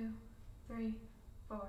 two, three, four.